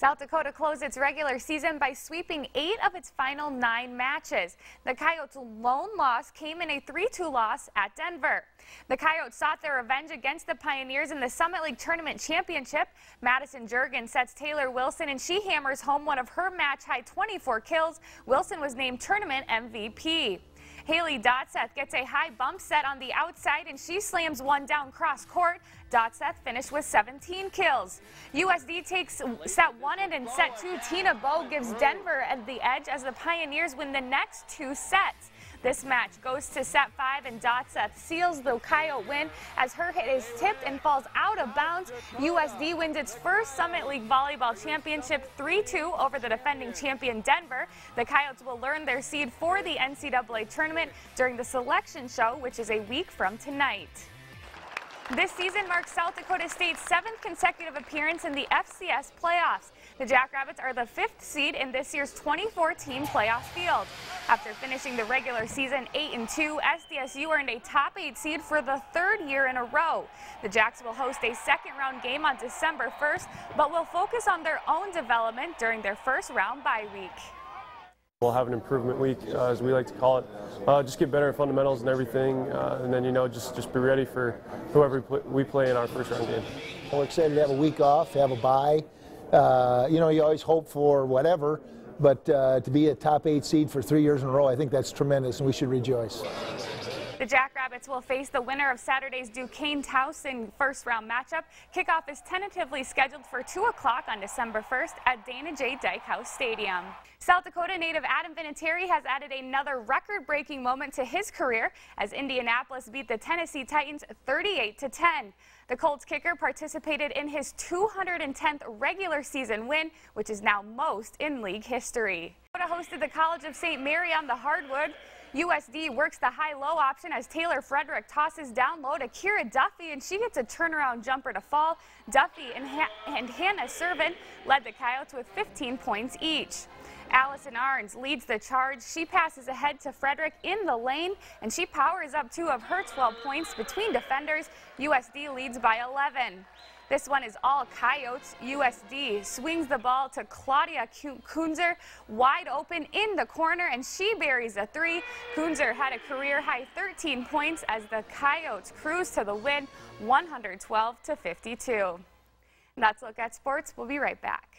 South Dakota closed its regular season by sweeping eight of its final nine matches. The Coyotes' lone loss came in a 3-2 loss at Denver. The Coyotes sought their revenge against the Pioneers in the Summit League Tournament Championship. Madison Jurgens sets Taylor Wilson and she hammers home one of her match-high 24 kills. Wilson was named tournament MVP. Haley Dotseth gets a high bump set on the outside and she slams one down cross court. Dotseth finished with 17 kills. USD takes set one and in set two, Tina Bow gives Denver the edge as the Pioneers win the next two sets. This match goes to set five, and Dotseth seals the Coyote win as her hit is tipped and falls out of bounds. USD wins its first Summit League Volleyball Championship 3-2 over the defending champion Denver. The Coyotes will learn their seed for the NCAA tournament during the selection show, which is a week from tonight. This season marks South Dakota State's seventh consecutive appearance in the FCS playoffs. The Jackrabbits are the fifth seed in this year's 2014 playoff field. After finishing the regular season 8 and 2, SDSU earned a top 8 seed for the third year in a row. The Jacks will host a second round game on December 1st, but will focus on their own development during their first round bye week. We'll have an improvement week, uh, as we like to call it. Uh, just get better at fundamentals and everything, uh, and then you know just just be ready for whoever we play in our first round game. We're excited to have a week off, have a bye. Uh, you know, you always hope for whatever, but uh, to be a top eight seed for three years in a row, I think that's tremendous, and we should rejoice. The Jackrabbits will face the winner of Saturday's Duquesne Towson first round matchup. Kickoff is tentatively scheduled for 2 o'clock on December 1st at Dana J. Dykhouse Stadium. South Dakota native Adam Vinatieri has added another record-breaking moment to his career as Indianapolis beat the Tennessee Titans 38 to 10. The Colts kicker participated in his 210th regular season win, which is now most in league history. Hosted the College of St. Mary on the hardwood. USD works the high-low option as Taylor Frederick tosses down low to Ciara Duffy, and she gets a turnaround jumper to fall. Duffy and, ha and Hannah Sjerven led the Coyotes with 15 points each. Allison Arens leads the charge. She passes ahead to Frederick in the lane, and she powers up two of her 12 points between defenders. USD leads by 11. This one is all Coyotes. USD swings the ball to Claudia Kunzer, wide open in the corner, and she buries a three. Kunzer had a career high 13 points as the Coyotes cruise to the win 112 to 52. That's a look at sports. We'll be right back.